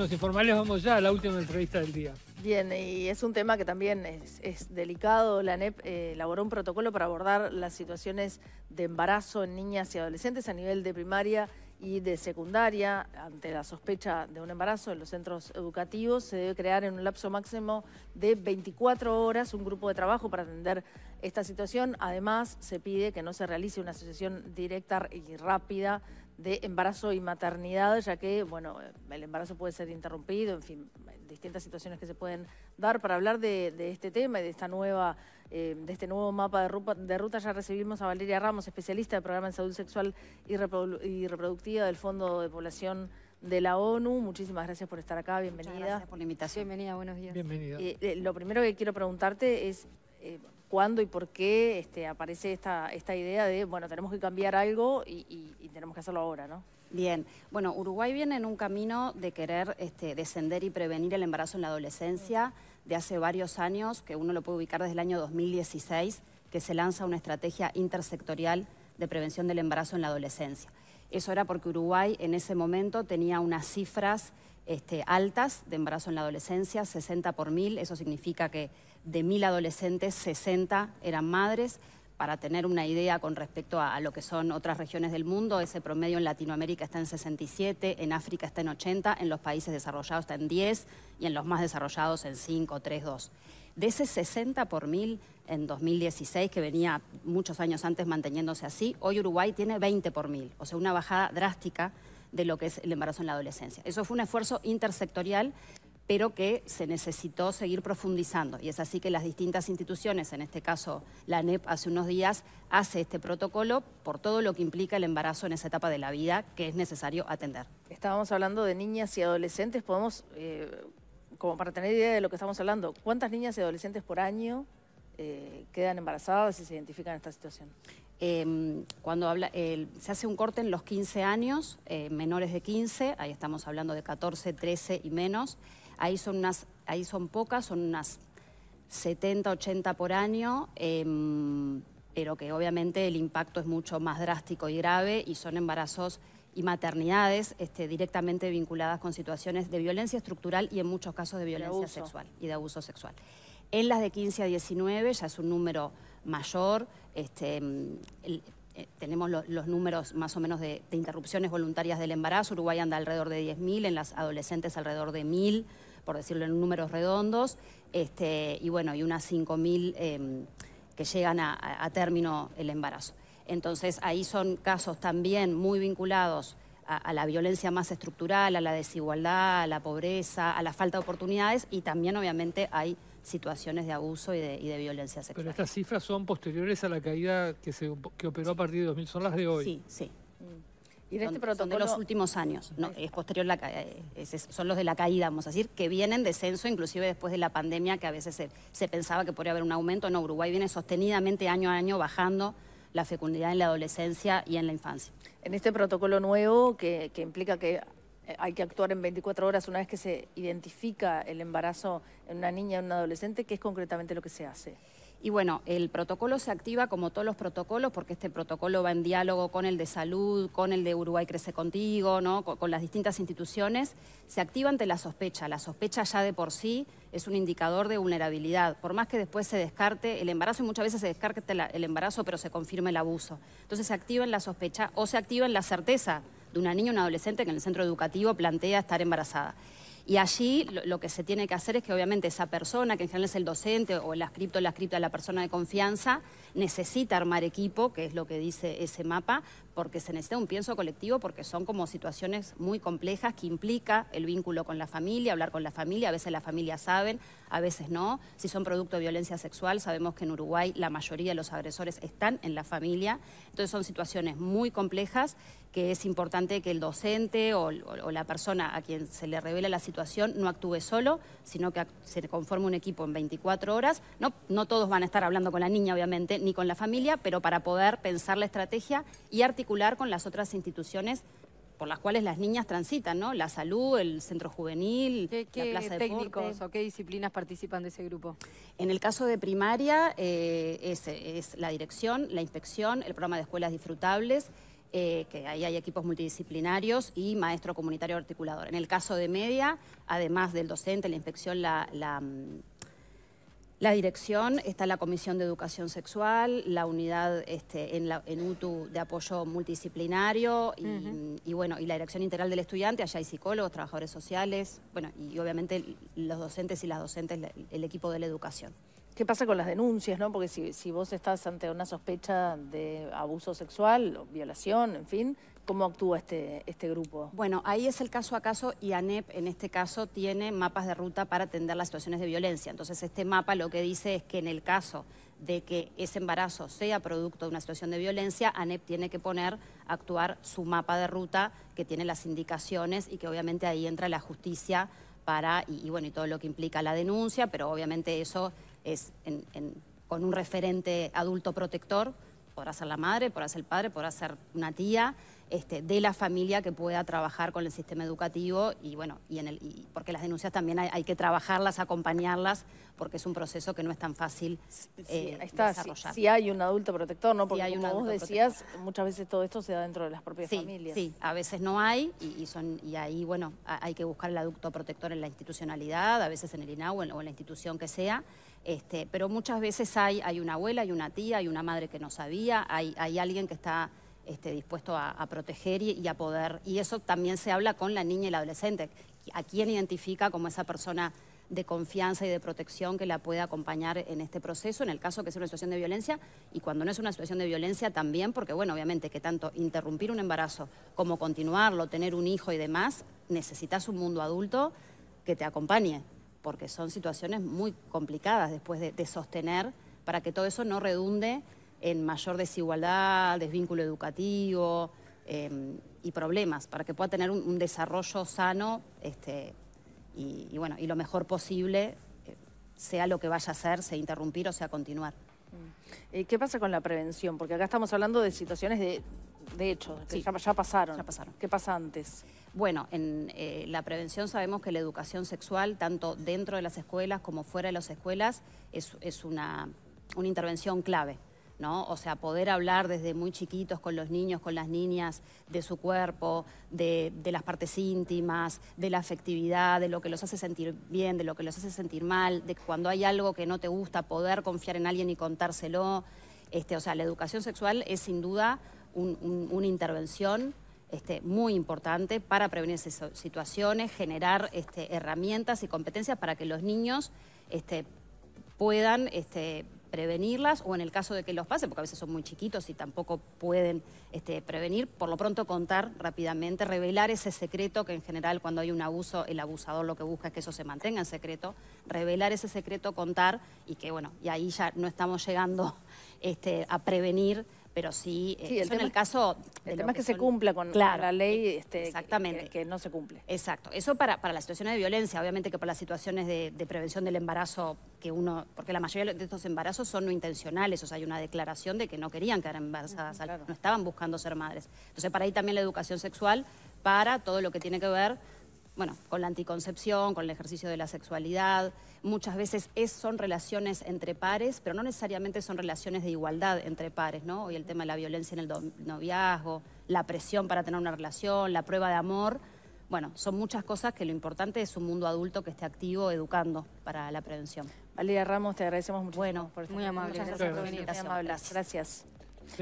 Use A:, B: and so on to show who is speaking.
A: Los informales vamos ya a la última entrevista del día.
B: Bien, y es un tema que también es, delicado. La ANEP eh, elaboró un protocolo para abordar las situaciones de embarazo en niñas y adolescentes a nivel de primaria y de secundaria. Ante la sospecha de un embarazo en los centros educativos, se debe crear en un lapso máximo de 24 horas un grupo de trabajo para atender esta situación. Además, se pide que no se realice una asociación directa y rápida de embarazo y maternidad, ya que, bueno, el embarazo puede ser interrumpido, en fin, distintas situaciones que se pueden dar. Para hablar de, este tema y de esta nueva, eh, de este nuevo mapa de ruta, de ruta, ya recibimos a Valeria Ramos, especialista del programa en salud sexual y, reproductiva del Fondo de Población de la ONU. Muchísimas gracias por estar acá, bienvenida.
C: gracias por la invitación.
B: Bienvenida, buenos días. Bienvenida. Eh, eh, lo primero que quiero preguntarte es cuándo y por qué este, aparece esta, esta idea de, bueno, tenemos que cambiar algo y, tenemos que hacerlo ahora, ¿no?
C: Bien, bueno, Uruguay viene en un camino de querer este, descender y prevenir el embarazo en la adolescencia de hace varios años, que uno lo puede ubicar desde el año 2016, que se lanza una estrategia intersectorial de prevención del embarazo en la adolescencia. Eso era porque Uruguay en ese momento tenía unas cifras este, altas de embarazo en la adolescencia, 60 por mil, eso significa que de mil adolescentes, 60 eran madres. Para tener una idea con respecto a, lo que son otras regiones del mundo, ese promedio en Latinoamérica está en 67, en África está en 80, en los países desarrollados está en 10 y en los más desarrollados en 5, 3, 2. De ese 60 por mil en 2016, que venía muchos años antes manteniéndose así, hoy Uruguay tiene 20 por mil, o sea, una bajada drástica de lo que es el embarazo en la adolescencia. Eso fue un esfuerzo intersectorial pero que se necesitó seguir profundizando. Y es así que las distintas instituciones, en este caso la ANEP hace unos días, hace este protocolo por todo lo que implica el embarazo en esa etapa de la vida que es necesario atender.
B: Estábamos hablando de niñas y adolescentes, podemos, eh, como para tener idea de lo que estamos hablando, ¿cuántas niñas y adolescentes por año eh, quedan embarazadas y se identifican en esta situación?
C: Em, cuando habla, se hace un corte en los 15 años, eh, menores de 15, ahí estamos hablando de 14, 13 y menos. Ahí son, unas, ahí son pocas, son unas 70, 80 por año, em, pero que obviamente el impacto es mucho más drástico y grave y son embarazos y maternidades este, directamente vinculadas con situaciones de violencia estructural y en muchos casos de violencia sexual y de abuso sexual. En las de 15 a 19 ya es un número mayor, este, eh, tenemos los números más o menos de, interrupciones voluntarias del embarazo, Uruguay anda alrededor de 10.000, en las adolescentes alrededor de 1.000, por decirlo en números redondos, este, y bueno, y unas 5.000 em, que llegan a, término el embarazo. Entonces ahí son casos también muy vinculados a, la violencia más estructural, a la desigualdad, a la pobreza, a la falta de oportunidades y también obviamente hay situaciones de abuso y de, violencia sexual.
A: Pero estas cifras son posteriores a la caída que, se, que operó a partir de 2000, son las de hoy.
C: Sí, sí. Y de este protocolo... de los últimos años, no, es posterior la, eh, son los de la caída, vamos a decir, que vienen descenso inclusive después de la pandemia, que a veces se, se pensaba que podría haber un aumento. No, Uruguay viene sostenidamente año a año bajando la fecundidad en la adolescencia y en la infancia.
B: En este protocolo nuevo que, que implica que hay que actuar en 24 horas una vez que se identifica el embarazo en una niña o en un adolescente, ¿qué es concretamente lo que se hace?
C: Y bueno, el protocolo se activa como todos los protocolos, porque este protocolo va en diálogo con el de salud, con el de Uruguay Crece Contigo, ¿no? con, las distintas instituciones. Se activa ante la sospecha. La sospecha ya de por sí es un indicador de vulnerabilidad. Por más que después se descarte el embarazo, y muchas veces se descarte el embarazo, pero se confirma el abuso. Entonces se activa en la sospecha o se activa en la certeza de una niña o un adolescente que en el centro educativo plantea estar embarazada. Y allí lo, que se tiene que hacer es que obviamente esa persona, que en general es el docente o el ascripto o la ascripta de la persona de confianza, necesita armar equipo, que es lo que dice ese mapa, porque se necesita un pienso colectivo, porque son como situaciones muy complejas que implica el vínculo con la familia, hablar con la familia, a veces la familia saben, a veces no. Si son producto de violencia sexual, sabemos que en Uruguay la mayoría de los agresores están en la familia, entonces son situaciones muy complejas que es importante que el docente o, la persona a quien se le revela la situación no actúe solo, sino que se conforme un equipo en 24 horas. No, no todos van a estar hablando con la niña, obviamente, ni con la familia, pero para poder pensar la estrategia y articular con las otras instituciones por las cuales las niñas transitan, ¿no? La salud, el centro juvenil,
B: la plaza de técnicos o qué disciplinas participan de ese grupo?
C: En el caso de primaria eh, es, es la dirección, la inspección, el programa de escuelas disfrutables, eh, que ahí hay equipos multidisciplinarios y maestro comunitario articulador. En el caso de media, además del docente, la inspección, la, la, mm, dirección, está la Comisión de Educación Sexual, la unidad este, en, la, en UTU de apoyo multidisciplinario y, bueno, y la dirección integral del estudiante, allá hay psicólogos, trabajadores sociales, bueno, y obviamente los docentes y las docentes, el equipo de la educación.
B: ¿Qué pasa con las denuncias, no? Porque si, vos estás ante una sospecha de abuso sexual o violación, en fin, ¿cómo actúa este, este grupo?
C: Bueno, ahí es el caso a caso y ANEP en este caso tiene mapas de ruta para atender las situaciones de violencia. Entonces este mapa lo que dice es que en el caso de que ese embarazo sea producto de una situación de violencia, ANEP tiene que poner, actuar su mapa de ruta que tiene las indicaciones y que obviamente ahí entra la justicia para, y bueno, y todo lo que implica la denuncia, pero obviamente eso es con un referente adulto protector, podrá ser la madre, podrá ser el padre, podrá ser una tía, este, de la familia que pueda trabajar con el sistema educativo y bueno, y en el, porque las denuncias también hay, que trabajarlas, acompañarlas, porque es un proceso que no es tan fácil eh, desarrollar.
B: Si, hay un adulto protector, ¿no? Porque como vos decías, muchas veces todo esto se da dentro de las propias familias.
C: Sí, a veces no hay y, son, y ahí, bueno, hay que buscar el adulto protector en la institucionalidad, a veces en el INAU o en, la institución que sea, este, pero muchas veces hay, una abuela, hay una tía, hay una madre que no sabía, hay, alguien que está este, dispuesto a, proteger y, a poder. Y eso también se habla con la niña y la adolescente, a quién identifica como esa persona de confianza y de protección que la puede acompañar en este proceso, en el caso que sea una situación de violencia, y cuando no es una situación de violencia también, porque bueno, obviamente que tanto interrumpir un embarazo como continuarlo, tener un hijo y demás, necesitas un mundo adulto que te acompañe, porque son situaciones muy complicadas después de sostener para que todo eso no redunde en mayor desigualdad, desvínculo educativo em, y problemas, para que pueda tener un, desarrollo sano este, y, bueno, y lo mejor posible, eh, sea lo que vaya a ser, sea interrumpir o sea continuar.
B: Mm. ¿Qué pasa con la prevención? Porque acá estamos hablando de situaciones de, de hecho, que ya, pasaron.
C: ya, pasaron.
B: ¿Qué pasa antes?
C: Bueno, en eh, la prevención sabemos que la educación sexual, tanto dentro de las escuelas como fuera de las escuelas, es, una, una intervención clave. O sea, poder hablar desde muy chiquitos con los niños, con las niñas, de su cuerpo, de, las partes íntimas, de la afectividad, de lo que los hace sentir bien, de lo que los hace sentir mal, de cuando hay algo que no te gusta, poder confiar en alguien y contárselo. Este, o sea, la educación sexual es sin duda una intervención este, muy importante para prevenir esas situaciones, generar este, herramientas y competencias para que los niños puedan prevenirlas o en el caso de que los pase, porque a veces son muy chiquitos y tampoco pueden este, prevenir, por lo pronto contar rápidamente, revelar ese secreto que en general cuando hay un abuso el abusador lo que busca es que eso se mantenga en secreto, revelar ese secreto, contar y que bueno, y ahí ya no estamos llegando este, a prevenir pero sí,
B: eh, en el caso... El tema es que, se cumpla con la ley este,
C: exactamente.
B: Que, no se cumple.
C: Exacto. Eso para, para las situaciones de violencia, obviamente que para las situaciones de, prevención del embarazo, que uno... Porque la mayoría de estos embarazos son no intencionales, o sea, hay una declaración de que no querían quedar embarazadas, no estaban buscando ser madres. Entonces, para ahí también la educación sexual, para todo lo que tiene que ver bueno, con la anticoncepción, con el ejercicio de la sexualidad. Muchas veces es, son relaciones entre pares, pero no necesariamente son relaciones de igualdad entre pares, ¿no? Hoy el tema de la violencia en el noviazgo, la presión para tener una relación, la prueba de amor. Bueno, son muchas cosas que lo importante es un mundo adulto que esté activo, educando para la prevención.
B: Valeria Ramos, te agradecemos mucho.
C: Bueno, por
B: muy amable.
C: Muchas gracias por venir.
B: Gracias.